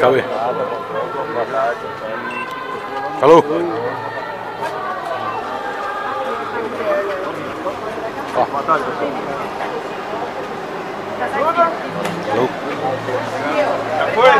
Cabe. Alô? Alô? Já foi?